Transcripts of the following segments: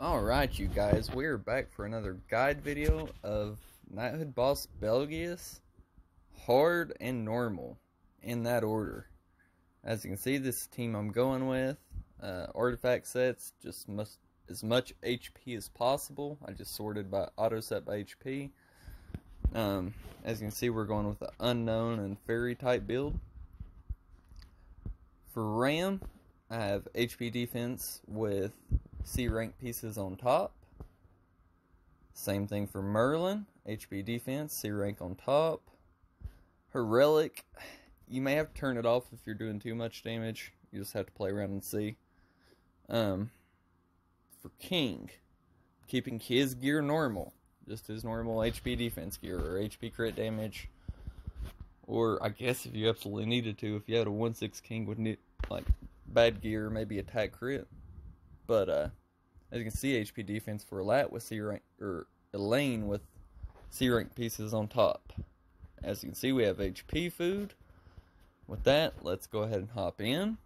Alright you guys, we're back for another guide video of Knighthood Boss Belgius, Hard and Normal, in that order. As you can see, this team I'm going with, uh, artifact sets, just must, as much HP as possible. I just sorted by auto set by HP. Um, as you can see, we're going with the unknown and fairy type build. For Ram, I have HP defense with C rank pieces on top. Same thing for Merlin, HP defense, C rank on top. Her relic, you may have to turn it off if you're doing too much damage. You just have to play around and see. Um, for King, keeping his gear normal, just his normal HP defense gear or HP crit damage. Or I guess if you absolutely needed to, if you had a 1-6 King with like bad gear, maybe attack crit. But uh, as you can see, HP defense for Lat with C rank or Elaine with C rank pieces on top. As you can see, we have HP food. With that, let's go ahead and hop in.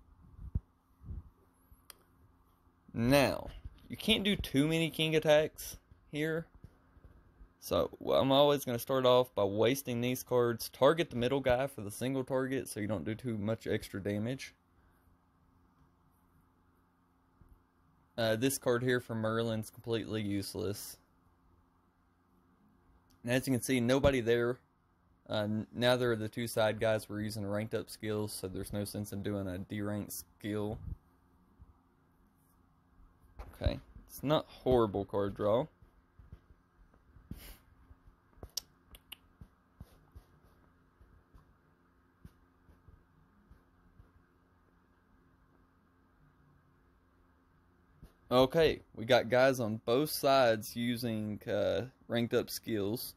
Now, you can't do too many king attacks here. So, well, I'm always going to start off by wasting these cards. Target the middle guy for the single target so you don't do too much extra damage. Uh, this card here from Merlin's completely useless. And as you can see, nobody there. Uh, neither of the two side guys were using ranked up skills, so there's no sense in doing a D ranked skill. Okay, it's not horrible card draw. Okay, we got guys on both sides using uh, ranked up skills.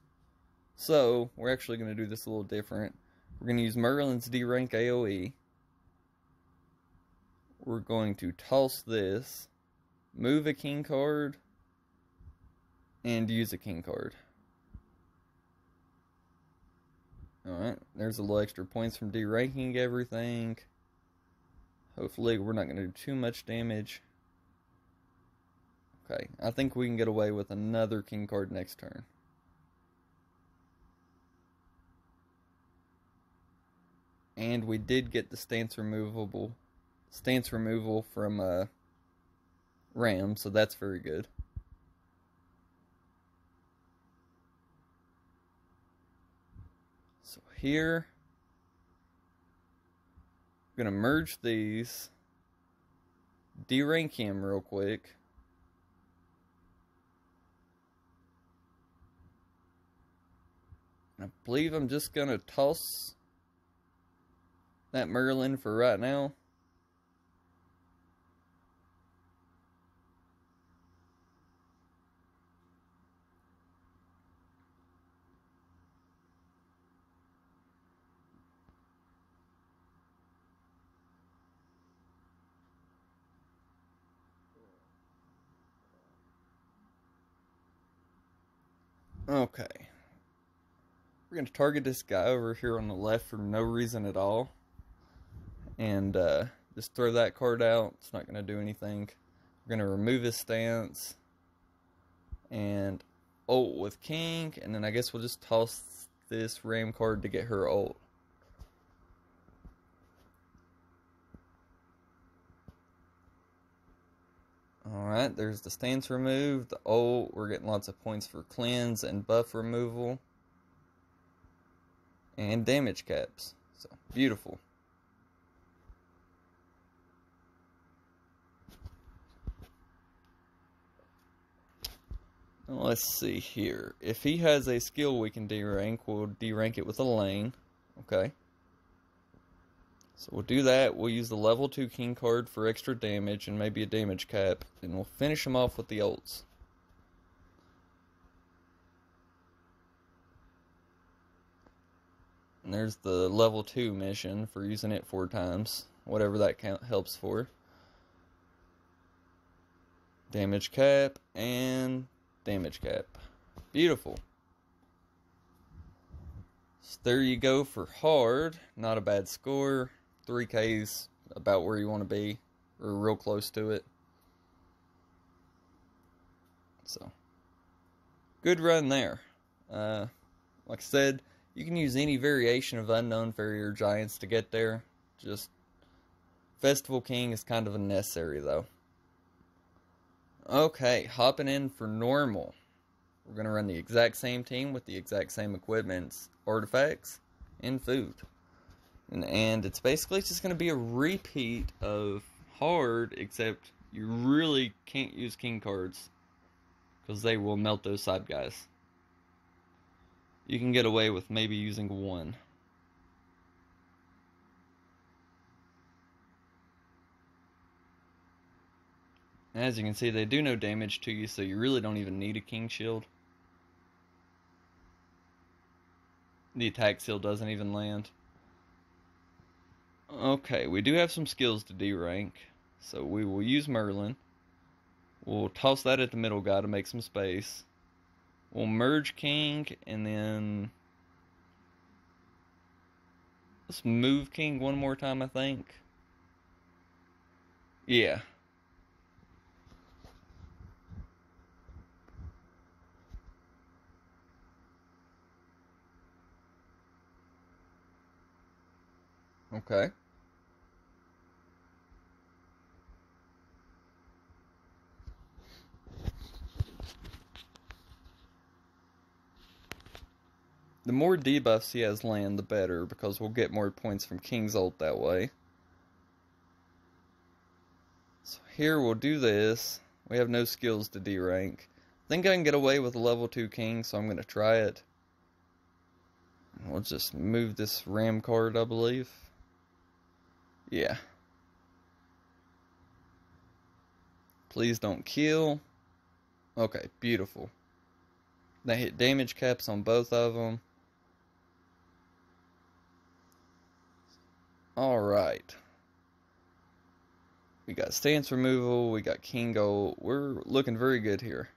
So, we're actually going to do this a little different. We're going to use Merlin's D rank AoE. We're going to toss this, move a king card, and use a king card. Alright, there's a little extra points from deranking everything. Hopefully, we're not going to do too much damage. Okay, I think we can get away with another king card next turn. And we did get the stance removable stance removal from uh, Ram, so that's very good. So here, I'm going to merge these, derank him real quick. I believe I'm just going to toss that Merlin for right now. Okay. We're going to target this guy over here on the left for no reason at all. And uh, just throw that card out. It's not going to do anything. We're going to remove his stance. And ult with king. And then I guess we'll just toss this ram card to get her ult. Alright, there's the stance removed, the ult, we're getting lots of points for cleanse and buff removal and damage caps. So, beautiful. let's see here. If he has a skill we can derank, we'll derank it with Elaine. Okay. So we'll do that. We'll use the level 2 king card for extra damage and maybe a damage cap. And we'll finish him off with the ults. And there's the level 2 mission for using it four times. Whatever that count helps for. Damage cap and damage cap. Beautiful. So there you go for hard. Not a bad score. 3K's about where you want to be. Or real close to it. So, good run there. Uh, like I said, you can use any variation of Unknown Fairy Giants to get there. Just Festival King is kind of a necessary, though. Okay, hopping in for normal. We're going to run the exact same team with the exact same equipment, artifacts, and food. And, and it's basically just going to be a repeat of hard, except you really can't use king cards because they will melt those side guys. You can get away with maybe using one. As you can see, they do no damage to you, so you really don't even need a king shield. The attack seal doesn't even land. Okay, we do have some skills to D-rank, so we will use Merlin. We'll toss that at the middle guy to make some space. We'll merge King, and then... Let's move King one more time, I think. Yeah. Okay. The more debuffs he has land, the better, because we'll get more points from King's ult that way. So here we'll do this. We have no skills to D-rank. I think I can get away with a level 2 King, so I'm going to try it. We'll just move this Ram card, I believe. Yeah. Please don't kill. Okay, beautiful. They hit damage caps on both of them. Alright. We got stance removal, we got Kingo. We're looking very good here.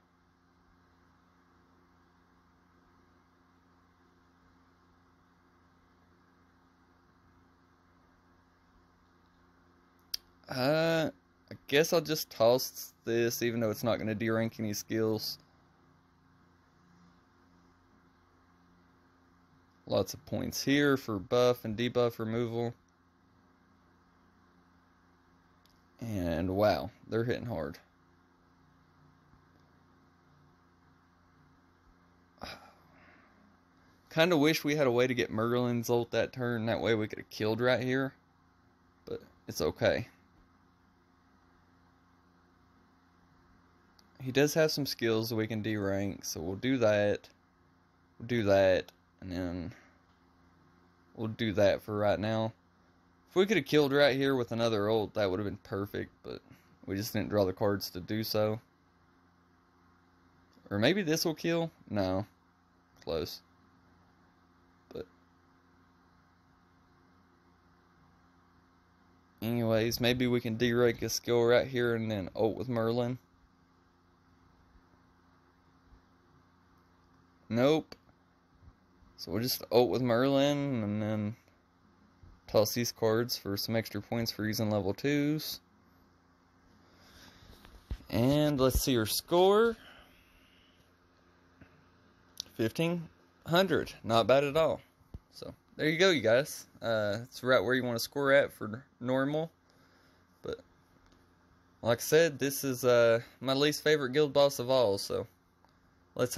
Uh, I guess I'll just toss this, even though it's not going to derank any skills. Lots of points here for buff and debuff removal. And wow, they're hitting hard. Kind of wish we had a way to get Merlin's ult that turn. That way we could have killed right here. But it's okay. he does have some skills that we can D-rank, so we'll do that. We'll do that, and then we'll do that for right now. If we could have killed right here with another ult, that would have been perfect, but we just didn't draw the cards to do so. Or maybe this will kill? No. Close. But anyways, maybe we can D-rank a skill right here and then ult with Merlin. Nope. So we'll just ult with Merlin and then toss these cards for some extra points for using level 2s. And let's see your score. 1500. Not bad at all. So there you go, you guys. Uh, it's right where you want to score at for normal. But like I said, this is uh, my least favorite guild boss of all. So let's